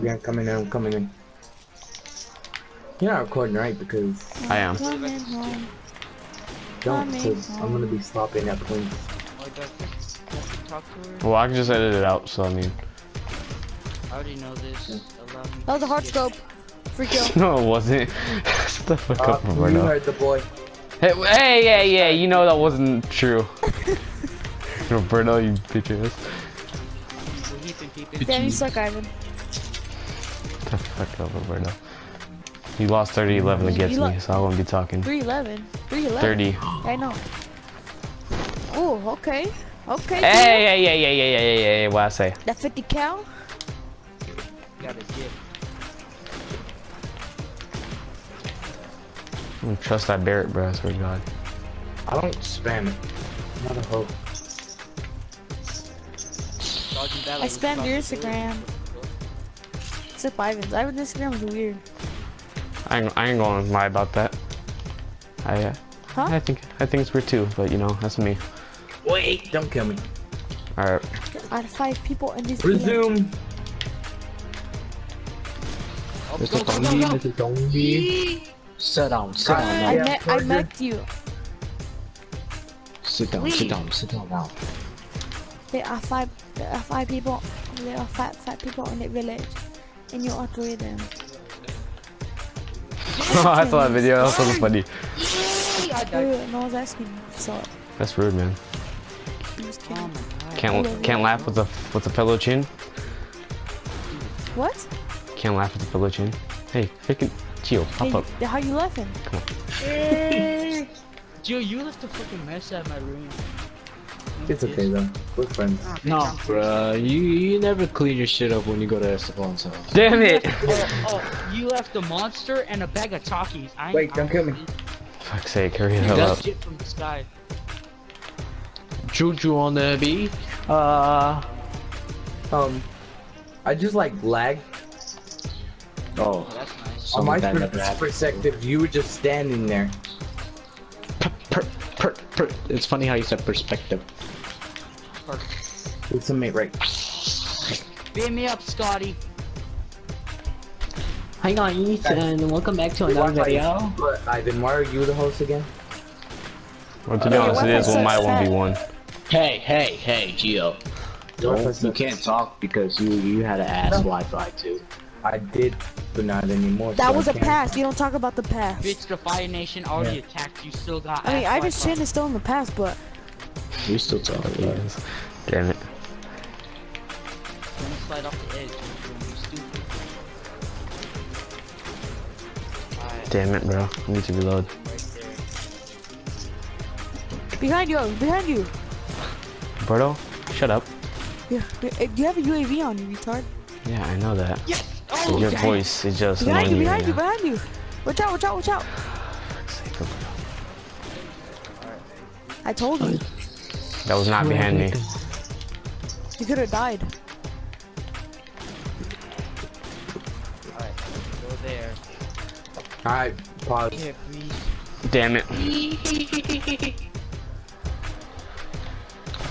Okay, I'm coming in, I'm coming in. You're not recording, right? Because I am. Coming home. don't, because I'm gonna be stopping at points. Do I just have to talk to her? Well, I can just edit it out, so I mean. I already know this. Allow me That was a to hard scope. Free kill. No, it wasn't. Shut the fuck Uh, up, you Roberto. heard the boy. Hey, hey, yeah, yeah, you know that wasn't true. Roberto, you bitch ass. We're heaping people. Damn, you suck, Ivan. Shut the fuck up, Roberto. You lost 30-11 against me, so I won't be talking. 311. 311. 30. I know. Oh, okay. Okay. Hey, dude. hey, hey, hey, hey, hey, hey, hey, what I say? That 50 cal? Got a dip. I don't trust that Barrett, bro, I swear to God. I don't spam it. I'm not a hoe. I was spammed your across the. Instagram. Except Ivan's. Ivan's Instagram was weird. I ain't, I ain't gonna lie about that. I, uh, Huh? I think, I think it's weird too, but you know, that's me. Wait, don't kill me. Alright. Out of five people in this village. Resume. Oh, There's go, a go, go, zombie, go. This is zombie. Sit down, sit down I now. Yeah, met I met you. Sit down, sit down, sit down now. There are five there are five people there are five five people in the village. And you are three of them. I saw that video, that was so funny. I no one's asking you. So That's rude, man. Oh kidding. my god. Can't, can't laugh with a, with a pillow chin. What? Can't laugh with a pillow chin. Hey, freaking Gio, pop Hey, up. you- how you laughing? Come on. Joe, you left a fucking mess at my room. It's okay though. We're friends. No, bruh, you you never clean your shit up when you go to Esteban's house. Damn it! Oh, oh, you left a monster and a bag of Takis. I Wait, don't kill me. Fuck's sake, hurry the You hell got up. shit from the sky. Juju on the beat. Uh Um, I just like lag. oh, Oh, that's nice. On my Something that never pers- happened. perspective, you were just standing there. per, per, per, per. It's funny how you said perspective. With a mate right. Beat me up, Scotty. Hi guys, and welcome back to Why- why- But Ivan, why are you the host again? Well, to be Uh, honest, it is Wi-Fi my 1v1. Hey, hey, hey, Geo. Don't, you can't talk because you you had to ask Wi-Fi too. I did, but not anymore. That so was I a can't. past. You don't talk about the past. Bitch, the Fire Nation already attacked you. Still got. I mean, ass Ivan's Wi-Fi. chin is still in the past, but We still talk. Yeah. Yes. Damn it. Don't slide off the edge. You're gonna be stupid. Damn it, bro. I need to reload. right behind you, behind you. Roberto, shut up. Yeah. eh, Do you have a UAV on you, retard? Yeah, I know that. Yes! Oh, your dang. voice is just Behind you, annoying me behind right you, now. behind you. Watch out, watch out, watch out. Fuck's sake, Roberto. I told you. That was not behind me. You could have died. Alright, go there. Alright, pause. Here. Damn it.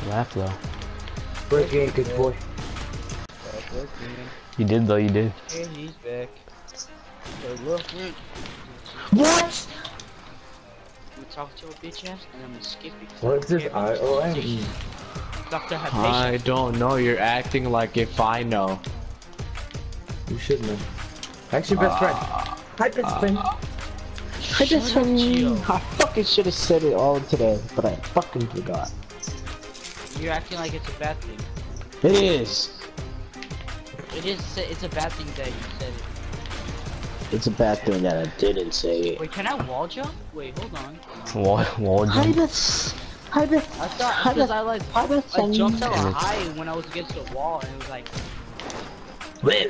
Laugh though. Break in, good boy. Stop working. You did though, you did. Hey, he's back. So look, look. What? You talk to a bitch ass, and I'm gonna skip it. What is this? IOM? Doctor have I patience. don't know. You're acting like if I know. You should know. Actually, best friend. Uh, Hi, best uh, friend. I just Shut up, Gio. I fucking should have said it all today, but I fucking forgot. You're acting like it's a bad thing. It is. It is. It's a bad thing that you said it. It's a bad thing that I didn't say it. Wait, can I wall jump? Wait, hold on. Wall, wall jump. Hibis! Hibis! I thought because I like I Hibis! jumped out Damn high when I was against the wall, and it was like, Well...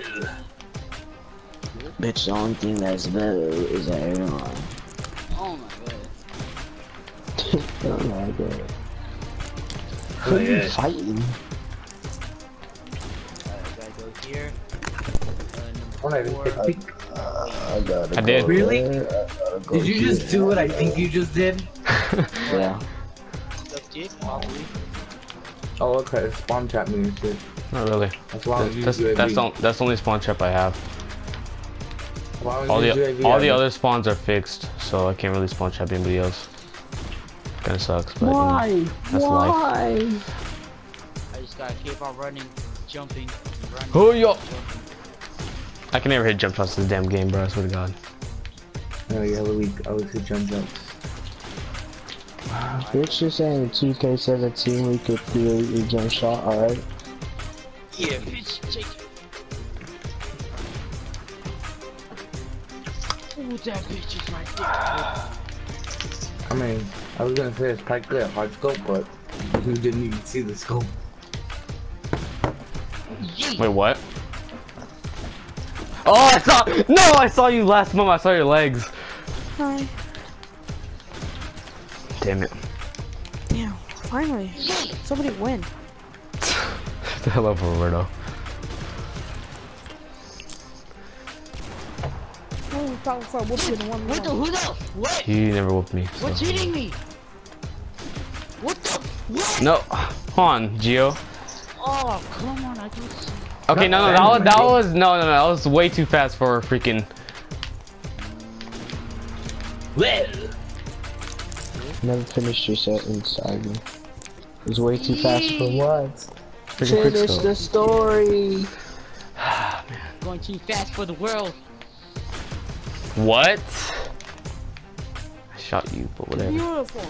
Bitch, the only thing that's better is that everyone. oh my god. oh my god. Oh, Who are you fighting? Alright, gotta go here. Don't number even four. take a peek. Uh, I gotta I did. Really? I go Did you just do what I think you just did? Yeah. Sucked it. Oh, okay. It's spawn trap me and shit. Not really. That's why I That's, that's, UAV. the, that's the only spawn trap I have. Why All the UAV, all I the know. other spawns are fixed, so I can't really spawn trap anybody else. Kinda sucks, but you know, Why? that's life. Why? I just gotta keep on running, jumping, running. Oh, yo. Jumping. I can never hit jump shots in this damn game, bro. I swear to God. No, yeah, we always hit jump jumps. Bitch, you're saying 2K17 we could create a jump shot, alright? Yeah, bitch, take it. Ooh, that bitch is right there. I mean, I was gonna say it's practically a hard scope, but you didn't even see the scope. Wait, what? Oh, I saw. No, I saw you last month. I saw your legs. Hi. Damn it. Damn. Finally. Somebody win. the hell up, Roberto. Oh, probably for whooping in one What the? Who the? What? You never whooped me. So. What's hitting me? What the? What? No, hold on, Geo. Oh, come on, I don't see. Okay, no, no, that was, that was no, no, no, that was way too fast for a freaking. Well never finished your sentence, Ivy. It was way too fast for what? freaking Finish scope. the story! Going too fast for the world. What? I shot you, but whatever. Beautiful.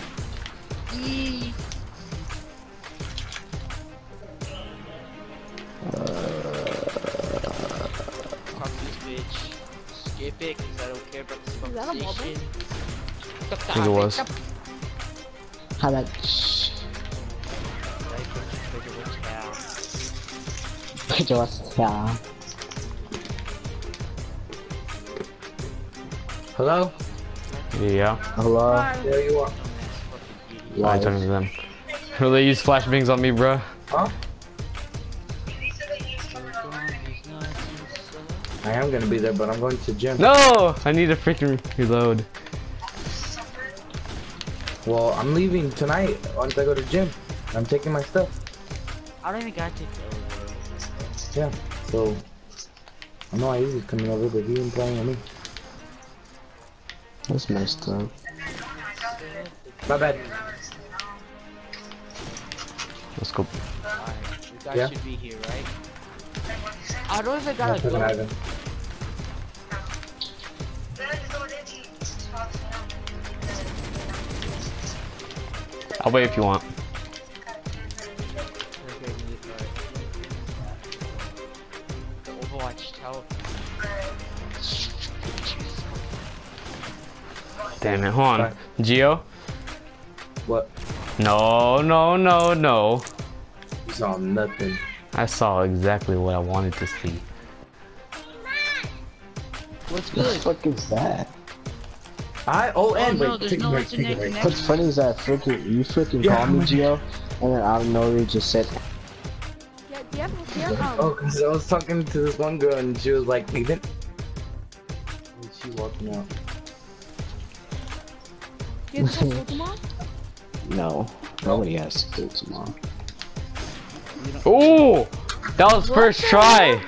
Yee. Skip it, cause I don't care about this Is that a mobile? I think it was. How about shh? Just yeah. Hello? Yeah. Hello? There you are. Why are you talking to them? Will they use flashbangs on me, bro? Huh? I am gonna be there, but I'm going to gym. No! I need to freaking reload. Well, I'm leaving tonight once I go to gym. I'm taking my stuff. I don't even gotta take the elevator. Yeah. So I know I usually coming over, but he ain't playing with me. That's messed up. My bad. Let's go. Alright, you guys Yeah. should be here, right? I don't even gotta That's what I'll wait if you want. Okay, alright. The Overwatch tower. Damn it, hold on. Sorry. Geo? What? No, no, no, no. You saw nothing. I saw exactly what I wanted to see. What's What the fuck is that? I oh and no, wait, take no a break, take a break. What's funny is that freaking you freaking Yeah, called me. Geo, and then out of nowhere you just said Yeah, do you have, do you have, Oh, um, cause I was talking to this one girl and she was like, Ethan. And she walking out. you have school tomorrow? no. Nobody has to do it tomorrow. Ooh! That was first try!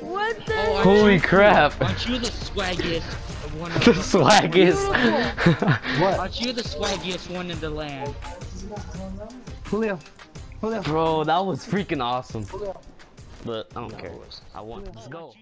What the? Oh, Holy crap! Aren't you the swaggiest one of the the swaggiest. What? Aren't you the swaggiest one in the land? Julio. Julio. Bro, that was freaking awesome. But I don't care. I want. Let's go.